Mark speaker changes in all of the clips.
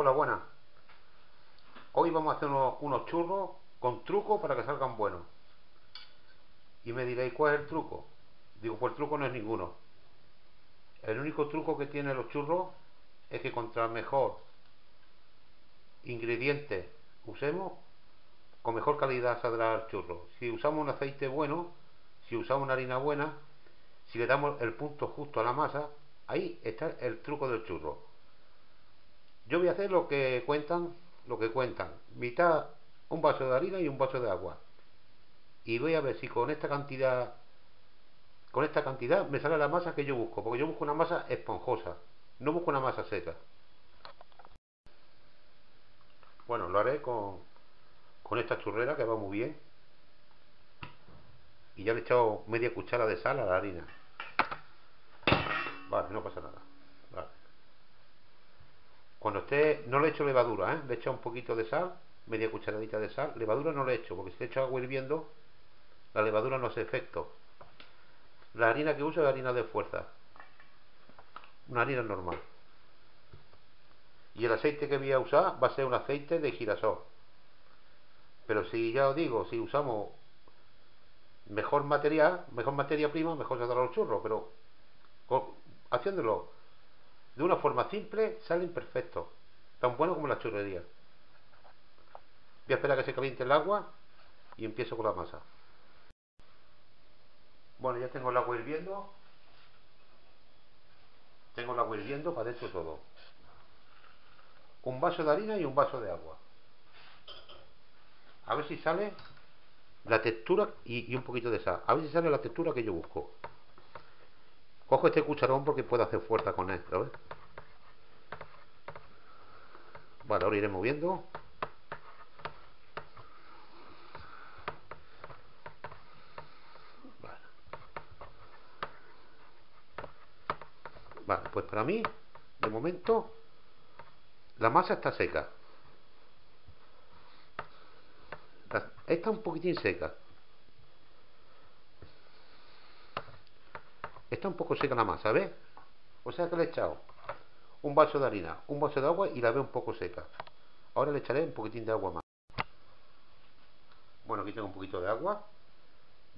Speaker 1: Hola, buenas. Hoy vamos a hacer unos, churros con truco para que salgan buenos. Y me diréis, ¿cuál es el truco? Digo, pues el truco no es ninguno. El único truco que tienen los churros es que contra mejor ingredientes usemos, con mejor calidad saldrá el churro. Si usamos un aceite bueno, si usamos una harina buena, si le damos el punto justo a la masa, ahí está el truco del churro. Yo voy a hacer lo que cuentan, lo que cuentan. Mitad un vaso de harina y un vaso de agua. Y voy a ver si con esta cantidad con esta cantidad me sale la masa que yo busco, porque yo busco una masa esponjosa, no busco una masa seca. Bueno, lo haré con, con esta churrera que va muy bien. Y ya le he echado media cuchara de sal a la harina. Vale, no pasa nada. Cuando esté, no le echo levadura, ¿eh? le echo un poquito de sal, media cucharadita de sal. Levadura no le echo, porque si le echo agua hirviendo, la levadura no hace efecto. La harina que uso es harina de fuerza, una harina normal. Y el aceite que voy a usar va a ser un aceite de girasol. Pero si ya os digo, si usamos mejor material, mejor materia prima, mejor saldrá los churros, pero haciéndolo de una forma simple, salen perfectos. Tan buenos como la churrería. Voy a esperar a que se caliente el agua y empiezo con la masa. Bueno, ya tengo el agua hirviendo. Tengo el agua hirviendo para dentro todo. Un vaso de harina y un vaso de agua. A ver si sale la textura y, un poquito de sal. A ver si sale la textura que yo busco. Cojo este cucharón porque puedo hacer fuerza con él. Vale, ahora iré moviendo. Vale, pues para mí, de momento, la masa está seca. Está un poquitín seca. Está un poco seca la masa, ¿ves? O sea que le he echado un vaso de harina, un vaso de agua y la veo un poco seca. Ahora le echaré un poquitín de agua más. Bueno, aquí tengo un poquito de agua.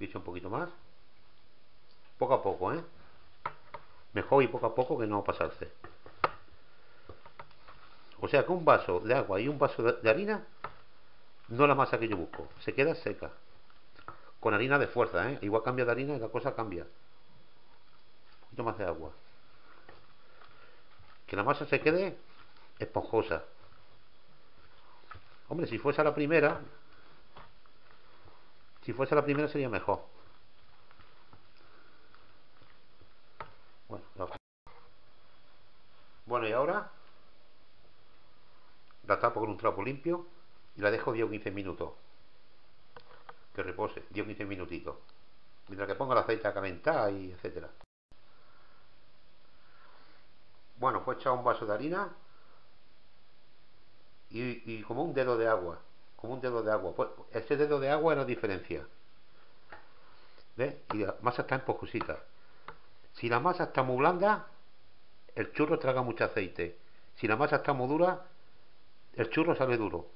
Speaker 1: A un poquito más. Poco a poco, ¿eh? Mejor y poco a poco que no pasarse. O sea que un vaso de agua y un vaso de harina no la masa que yo busco. Se queda seca. Con harina de fuerza, ¿eh? Igual cambia de harina y la cosa cambia. Más de agua. Que la masa se quede esponjosa. Hombre, si fuese la primera, si fuese la primera sería mejor. Bueno, bueno y ahora la tapo con un trapo limpio y la dejo 10 o 15 minutos que repose 10 o 15 minutitos mientras que ponga el aceite a calentar y etcétera bueno pues echado un vaso de harina y, como un dedo de agua como un dedo de agua pues ese dedo de agua es la diferencia ¿ves? y la masa está empojosita si la masa está muy blanda el churro traga mucho aceite si la masa está muy dura el churro sale duro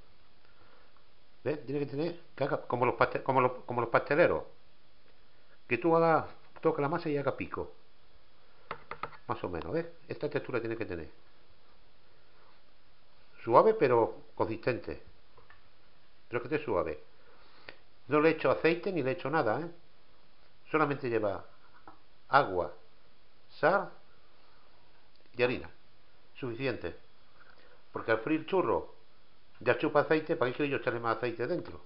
Speaker 1: ¿Ves? Tiene que tener como, los, como los pasteleros. Que tú hagas, toca la masa y haga pico. Más o menos, ¿ves? Esta textura tiene que tener. Suave pero consistente. Pero que esté suave. No le echo aceite ni le echo nada, ¿eh? Solamente lleva agua, sal y harina. Suficiente. Porque al freír churro ya chupa aceite, ¿para qué quiero yo echarle más aceite dentro?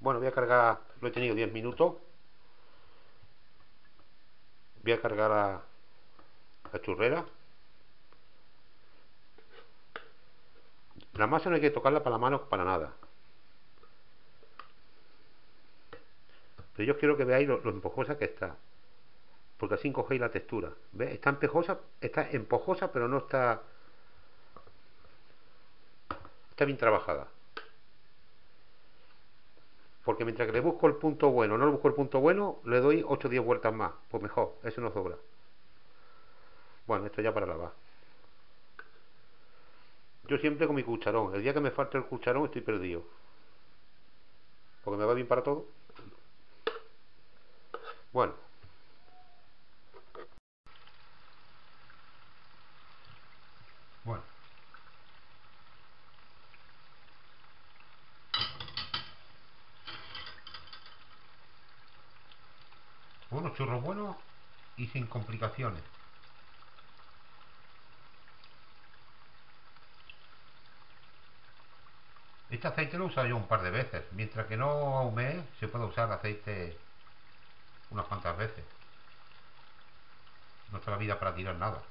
Speaker 1: Bueno, voy a cargar, lo he tenido 10 minutos. Voy a cargar la, la churrera. La masa no hay que tocarla para la mano para nada. Pero yo quiero que veáis lo, lo empujosa que está. Porque así cogéis la textura. ¿Ves? Está empujosa, está empujosa, pero no está está bien trabajada. Porque mientras que le busco el punto bueno, no le busco el punto bueno, le doy 8 o 10 vueltas más. Pues mejor, eso no sobra. Bueno, esto ya para lavar. Yo siempre con mi cucharón. El día que me falte el cucharón estoy perdido. Porque me va bien para todo. Bueno. Bueno. Unos churros buenos y sin complicaciones. Este aceite lo he usado yo un par de veces. Mientras que no ahumee, se puede usar aceite unas cuantas veces. No está la vida para tirar nada.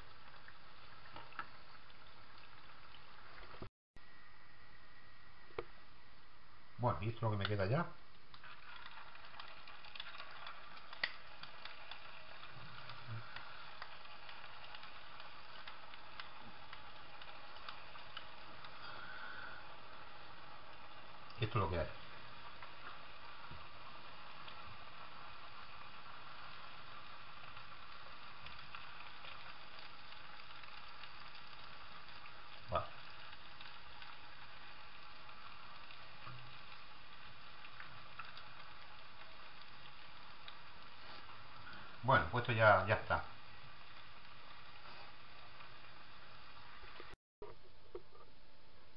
Speaker 1: Bueno, y esto es lo que me queda ya. Lo que hay. Bueno, pues esto ya, ya está.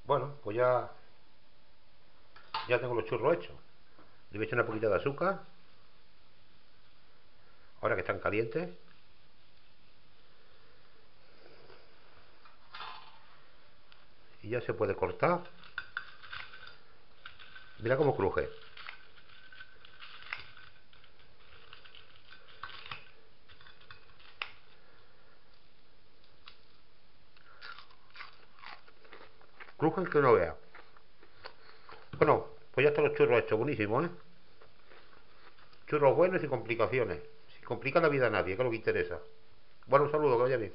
Speaker 1: Bueno, pues ya ya tengo los churros hechos. Le voy a echar una poquita de azúcar. Ahora que están calientes. Y ya se puede cortar. Mira cómo cruje. Crujen que no vea. Bueno, pues ya están los churros hechos, buenísimos, ¿eh? Churros buenos y complicaciones. Si complica la vida a nadie, que es lo que interesa. Bueno, un saludo, que vaya bien.